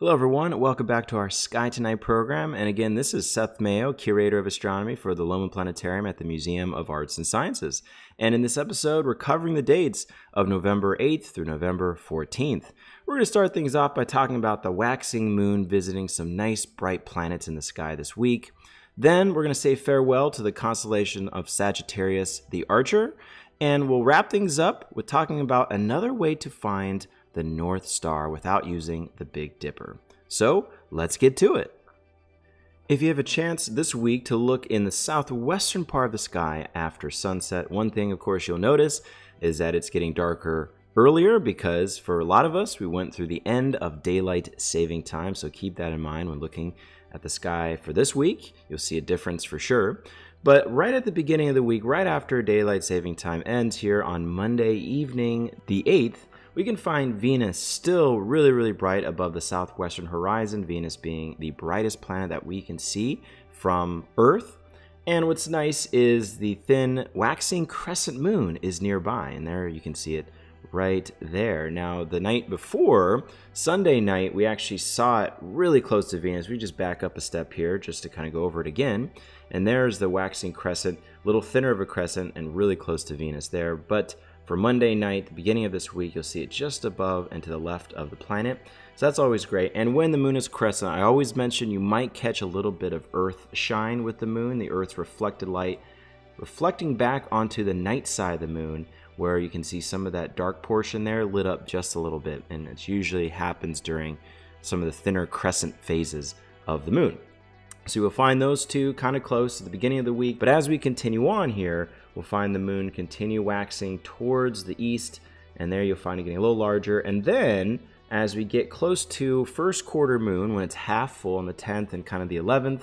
Hello, everyone. Welcome back to our Sky Tonight program. And again, this is Seth Mayo, Curator of Astronomy for the Lohman Planetarium at the Museum of Arts and Sciences. And in this episode, we're covering the dates of November 8th through November 14th. We're going to start things off by talking about the waxing moon visiting some nice bright planets in the sky this week. Then we're going to say farewell to the constellation of Sagittarius the Archer. And we'll wrap things up with talking about another way to find the North Star without using the Big Dipper. So let's get to it. If you have a chance this week to look in the southwestern part of the sky after sunset, one thing, of course, you'll notice is that it's getting darker earlier because for a lot of us, we went through the end of daylight saving time. So keep that in mind when looking at the sky for this week. You'll see a difference for sure. But right at the beginning of the week, right after daylight saving time ends here on Monday evening, the 8th, we can find Venus still really, really bright above the southwestern horizon, Venus being the brightest planet that we can see from Earth. And what's nice is the thin waxing crescent moon is nearby, and there you can see it right there. Now, the night before, Sunday night, we actually saw it really close to Venus. We just back up a step here just to kind of go over it again. And there's the waxing crescent, a little thinner of a crescent and really close to Venus there. But for Monday night, the beginning of this week, you'll see it just above and to the left of the planet. So that's always great. And when the moon is crescent, I always mention you might catch a little bit of Earth shine with the moon, the Earth's reflected light reflecting back onto the night side of the moon where you can see some of that dark portion there lit up just a little bit. And it usually happens during some of the thinner crescent phases of the moon. So you'll find those two kind of close at the beginning of the week. But as we continue on here, we'll find the moon continue waxing towards the east. And there you'll find it getting a little larger. And then as we get close to first quarter moon, when it's half full on the 10th and kind of the 11th,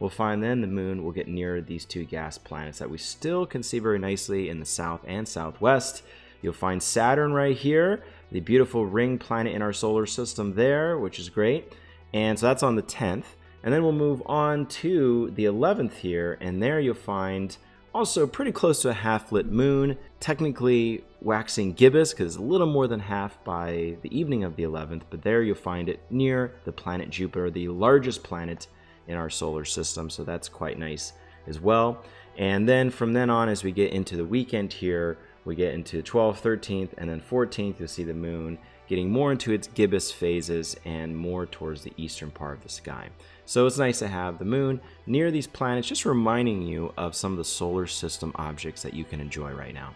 we'll find then the moon will get near these two gas planets that we still can see very nicely in the south and southwest. You'll find Saturn right here, the beautiful ring planet in our solar system there, which is great. And so that's on the 10th. And then we'll move on to the 11th here, and there you'll find also pretty close to a half-lit moon, technically waxing gibbous because it's a little more than half by the evening of the 11th, but there you'll find it near the planet Jupiter, the largest planet in our solar system, so that's quite nice as well. And then from then on, as we get into the weekend here, we get into 12th, 13th, and then 14th, you'll see the moon getting more into its gibbous phases and more towards the eastern part of the sky. So it's nice to have the moon near these planets, just reminding you of some of the solar system objects that you can enjoy right now.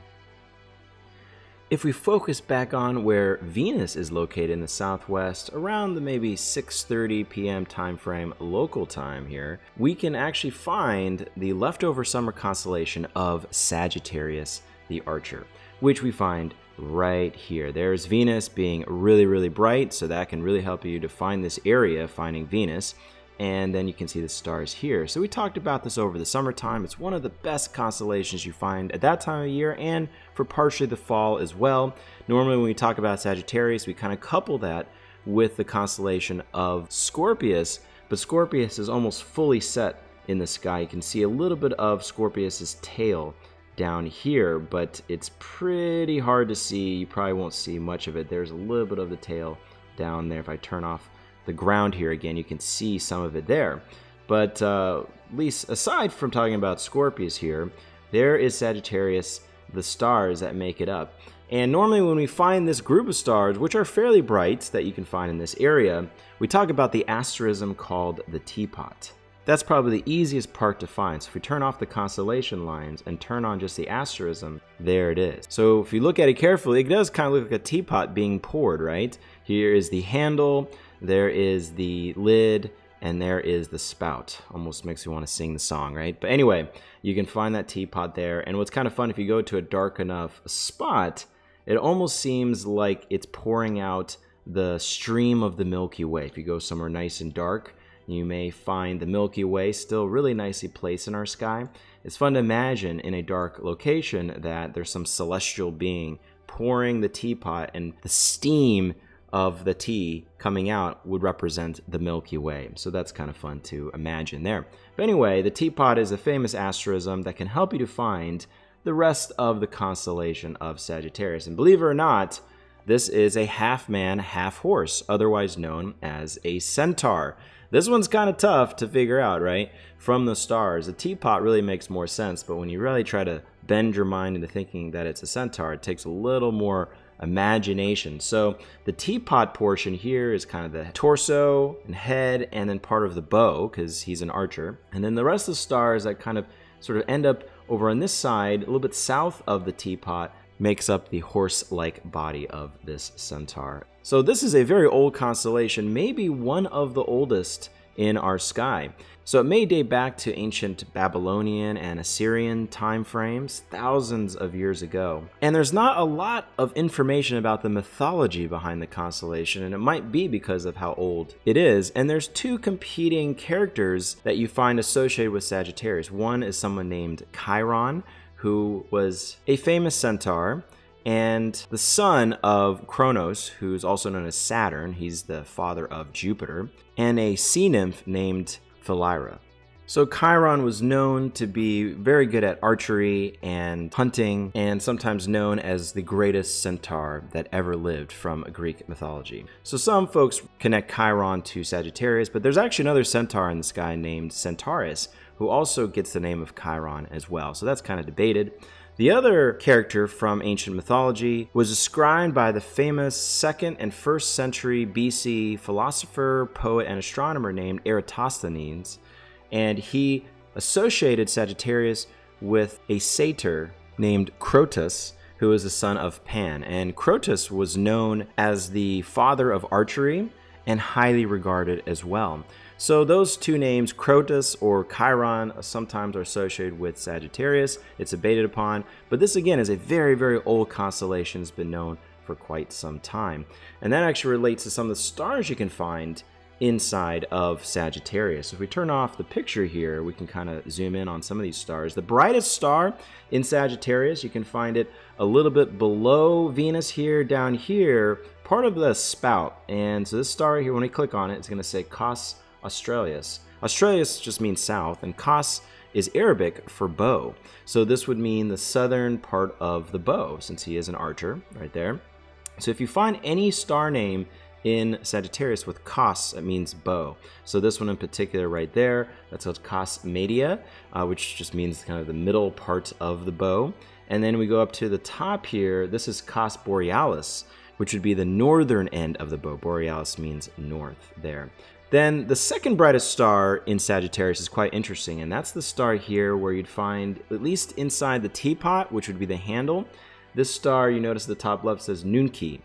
If we focus back on where Venus is located in the southwest, around the maybe 6:30 p.m. time frame local time here, we can actually find the leftover summer constellation of Sagittarius the Archer, which we find right here. There's Venus being really really bright, so that can really help you to find this area finding Venus and then you can see the stars here. So we talked about this over the summertime. It's one of the best constellations you find at that time of year and for partially the fall as well. Normally when we talk about Sagittarius, we kind of couple that with the constellation of Scorpius, but Scorpius is almost fully set in the sky. You can see a little bit of Scorpius's tail down here, but it's pretty hard to see. You probably won't see much of it. There's a little bit of the tail down there if I turn off the ground here again. You can see some of it there. But uh, at least aside from talking about Scorpius here, there is Sagittarius, the stars that make it up. And normally when we find this group of stars, which are fairly bright that you can find in this area, we talk about the asterism called the teapot. That's probably the easiest part to find. So if we turn off the constellation lines and turn on just the asterism, there it is. So if you look at it carefully, it does kind of look like a teapot being poured, right? Here is the handle, there is the lid, and there is the spout. Almost makes me want to sing the song, right? But anyway, you can find that teapot there. And what's kind of fun, if you go to a dark enough spot, it almost seems like it's pouring out the stream of the Milky Way. If you go somewhere nice and dark, you may find the Milky Way still really nicely placed in our sky. It's fun to imagine in a dark location that there's some celestial being pouring the teapot and the steam of the tea coming out would represent the Milky Way. So that's kind of fun to imagine there. But anyway, the teapot is a famous asterism that can help you to find the rest of the constellation of Sagittarius. And believe it or not, This is a half man, half horse, otherwise known as a centaur. This one's kind of tough to figure out, right? From the stars. The teapot really makes more sense, but when you really try to bend your mind into thinking that it's a centaur, it takes a little more imagination. So the teapot portion here is kind of the torso and head and then part of the bow because he's an archer. And then the rest of the stars that kind of sort of end up over on this side, a little bit south of the teapot, makes up the horse-like body of this centaur. So this is a very old constellation, maybe one of the oldest in our sky. So it may date back to ancient Babylonian and Assyrian timeframes, thousands of years ago. And there's not a lot of information about the mythology behind the constellation, and it might be because of how old it is. And there's two competing characters that you find associated with Sagittarius. One is someone named Chiron, who was a famous centaur and the son of Kronos, who's also known as Saturn, he's the father of Jupiter, and a sea nymph named Philyra. So Chiron was known to be very good at archery and hunting, and sometimes known as the greatest centaur that ever lived from Greek mythology. So some folks connect Chiron to Sagittarius, but there's actually another centaur in the sky named Centaurus, who also gets the name of Chiron as well. So that's kind of debated. The other character from ancient mythology was described by the famous 2nd and 1st century BC philosopher, poet, and astronomer named Eratosthenes, and he associated Sagittarius with a satyr named Crotus, who was the son of Pan. And Crotus was known as the father of archery and highly regarded as well. So those two names, Crotus or Chiron, sometimes are associated with Sagittarius. It's debated upon, but this again is a very, very old constellation. It's been known for quite some time. And that actually relates to some of the stars you can find inside of Sagittarius. If we turn off the picture here, we can kind of zoom in on some of these stars. The brightest star in Sagittarius, you can find it a little bit below Venus here, down here, part of the spout. And so this star here, when we click on it, it's going to say Kaus Australis. Australis just means south, and Kaus is Arabic for bow. So this would mean the southern part of the bow, since he is an archer right there. So if you find any star name in Sagittarius with Kaus, it means bow. So this one in particular right there, that's called Kaus Media, uh, which just means kind of the middle part of the bow. And then we go up to the top here, this is Kaus Borealis, which would be the northern end of the bow. Borealis means north there. Then the second brightest star in Sagittarius is quite interesting, and that's the star here where you'd find, at least inside the teapot, which would be the handle, this star you notice the top left says Nunki.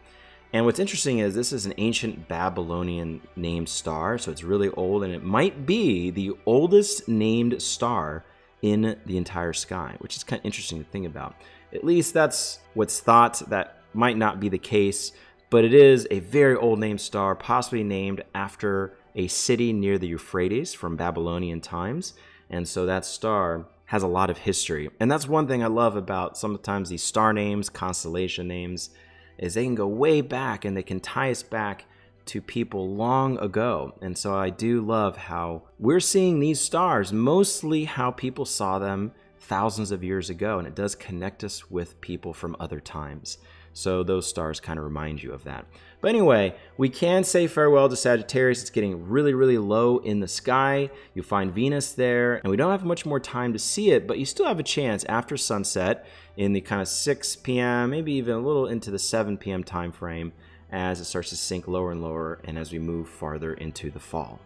And what's interesting is this is an ancient Babylonian named star, so it's really old, and it might be the oldest named star in the entire sky, which is kind of interesting to think about. At least that's what's thought. That might not be the case, but it is a very old named star, possibly named after a city near the Euphrates from Babylonian times. And so that star has a lot of history. And that's one thing I love about sometimes these star names, constellation names, is they can go way back and they can tie us back to people long ago. And so I do love how we're seeing these stars, mostly how people saw them thousands of years ago. And it does connect us with people from other times. So those stars kind of remind you of that. But anyway, we can say farewell to Sagittarius. It's getting really, really low in the sky. You find Venus there, and we don't have much more time to see it, but you still have a chance after sunset in the kind of 6 p.m., maybe even a little into the 7 p.m. time frame as it starts to sink lower and lower and as we move farther into the fall.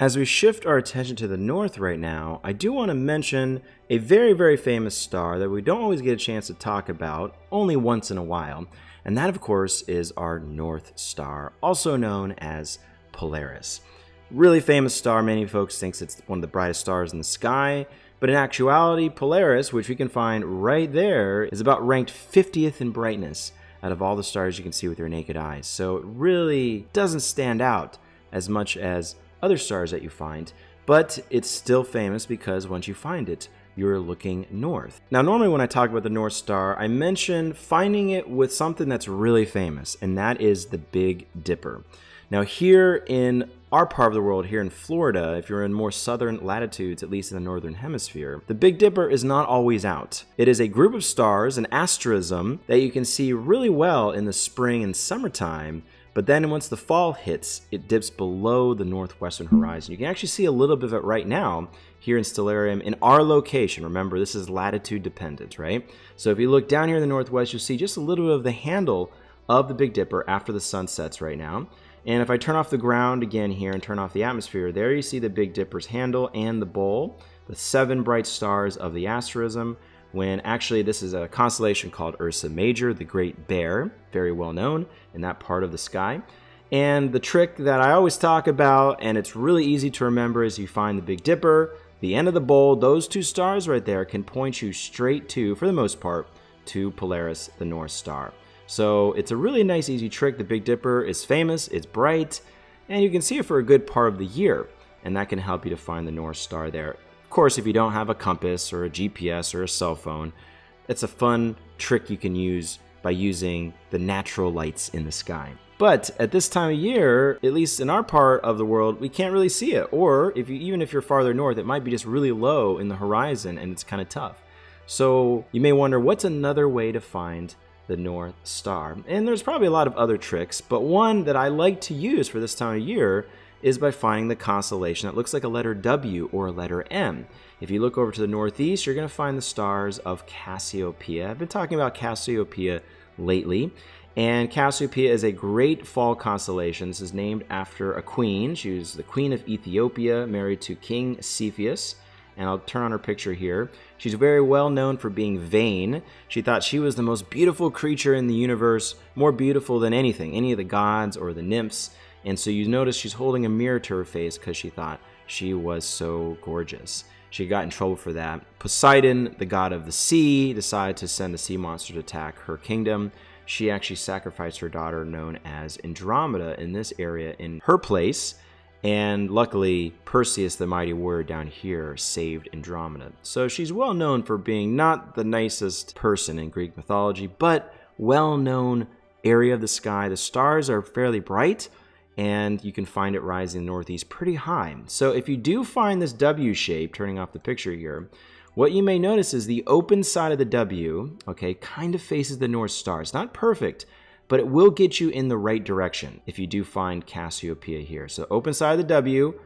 As we shift our attention to the north right now, I do want to mention a very, very famous star that we don't always get a chance to talk about, only once in a while, and that, of course, is our North Star, also known as Polaris. Really famous star, many folks think it's one of the brightest stars in the sky, but in actuality, Polaris, which we can find right there, is about ranked 50th in brightness out of all the stars you can see with your naked eyes. So it really doesn't stand out as much as other stars that you find, but it's still famous because once you find it, you're looking north. Now, normally when I talk about the North Star, I mention finding it with something that's really famous, and that is the Big Dipper. Now, here in our part of the world, here in Florida, if you're in more southern latitudes, at least in the northern hemisphere, the Big Dipper is not always out. It is a group of stars, an asterism, that you can see really well in the spring and summertime. But then once the fall hits, it dips below the northwestern horizon. You can actually see a little bit of it right now here in Stellarium in our location. Remember, this is latitude dependent, right? So if you look down here in the northwest, you'll see just a little bit of the handle of the Big Dipper after the sun sets right now. And if I turn off the ground again here and turn off the atmosphere, there you see the Big Dipper's handle and the bowl, the seven bright stars of the asterism, when actually this is a constellation called Ursa Major, the Great Bear, very well known in that part of the sky. And the trick that I always talk about, and it's really easy to remember, is you find the Big Dipper, the end of the bowl, those two stars right there can point you straight to, for the most part, to Polaris, the North Star. So it's a really nice, easy trick. The Big Dipper is famous, it's bright, and you can see it for a good part of the year. And that can help you to find the North Star there. Of course, if you don't have a compass or a GPS or a cell phone, it's a fun trick you can use by using the natural lights in the sky. But at this time of year, at least in our part of the world, we can't really see it. Or if you even if you're farther north, it might be just really low in the horizon and it's kind of tough. So you may wonder what's another way to find the North Star. And there's probably a lot of other tricks, but one that I like to use for this time of year is by finding the constellation that looks like a letter W or a letter M. If you look over to the northeast, you're going to find the stars of Cassiopeia. I've been talking about Cassiopeia lately, and Cassiopeia is a great fall constellation. This is named after a queen. She was the queen of Ethiopia, married to King Cepheus and I'll turn on her picture here. She's very well known for being vain. She thought she was the most beautiful creature in the universe, more beautiful than anything, any of the gods or the nymphs. And so you notice she's holding a mirror to her face because she thought she was so gorgeous. She got in trouble for that. Poseidon, the god of the sea, decided to send a sea monster to attack her kingdom. She actually sacrificed her daughter, known as Andromeda, in this area in her place. And luckily, Perseus, the mighty warrior down here, saved Andromeda. So she's well known for being not the nicest person in Greek mythology, but well known area of the sky. The stars are fairly bright, and you can find it rising northeast pretty high. So if you do find this W shape, turning off the picture here, what you may notice is the open side of the W, okay, kind of faces the North Star. It's not perfect, but it will get you in the right direction if you do find Cassiopeia here. So open side of the W,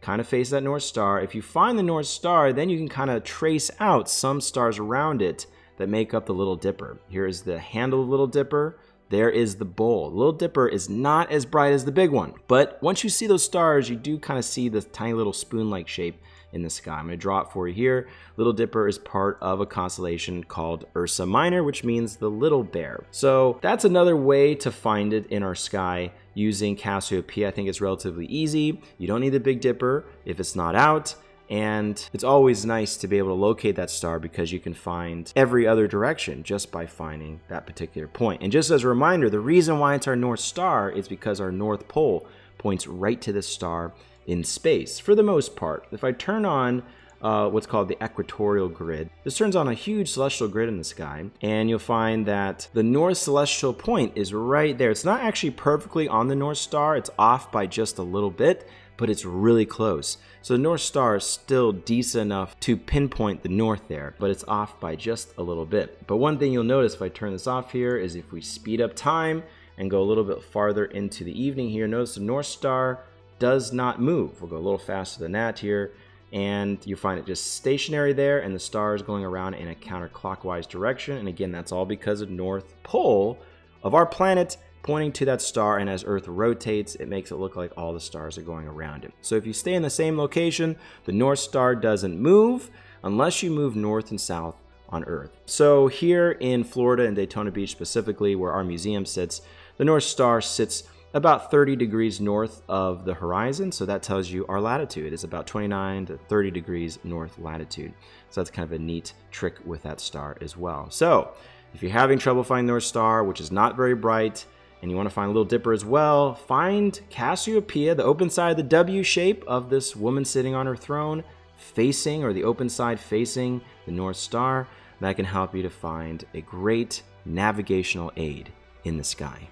kind of face that North Star. If you find the North Star, then you can kind of trace out some stars around it that make up the Little Dipper. Here is the handle of the Little Dipper. There is the bowl. Little Dipper is not as bright as the big one, but once you see those stars, you do kind of see the tiny little spoon-like shape in the sky. I'm going to draw it for you here. Little Dipper is part of a constellation called Ursa Minor, which means the little bear. So that's another way to find it in our sky using Cassiopeia. I think it's relatively easy. You don't need the Big Dipper if it's not out. And it's always nice to be able to locate that star because you can find every other direction just by finding that particular point. And just as a reminder, the reason why it's our North Star is because our North Pole points right to this star in space for the most part. If I turn on uh, what's called the equatorial grid. This turns on a huge celestial grid in the sky, and you'll find that the north celestial point is right there. It's not actually perfectly on the North Star, it's off by just a little bit, but it's really close. So the North Star is still decent enough to pinpoint the north there, but it's off by just a little bit. But one thing you'll notice if I turn this off here is if we speed up time and go a little bit farther into the evening here, notice the North Star does not move. We'll go a little faster than that here. And you find it just stationary there, and the stars going around in a counterclockwise direction. And again, that's all because of North Pole of our planet pointing to that star. And as Earth rotates, it makes it look like all the stars are going around it. So if you stay in the same location, the North Star doesn't move unless you move north and south on Earth. So here in Florida and Daytona Beach specifically, where our museum sits, the North Star sits about 30 degrees north of the horizon. So that tells you our latitude is about 29 to 30 degrees north latitude. So that's kind of a neat trick with that star as well. So if you're having trouble finding North Star, which is not very bright, and you want to find a Little Dipper as well, find Cassiopeia, the open side of the W shape of this woman sitting on her throne, facing, or the open side facing the North Star. That can help you to find a great navigational aid in the sky.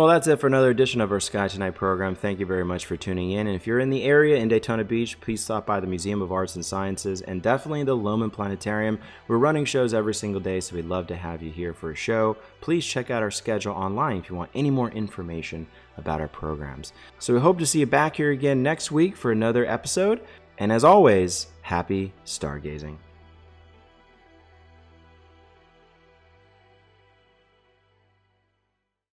Well, that's it for another edition of our Sky Tonight program. Thank you very much for tuning in. And if you're in the area in Daytona Beach, please stop by the Museum of Arts and Sciences and definitely the Lohman Planetarium. We're running shows every single day, so we'd love to have you here for a show. Please check out our schedule online if you want any more information about our programs. So we hope to see you back here again next week for another episode. And as always, happy stargazing.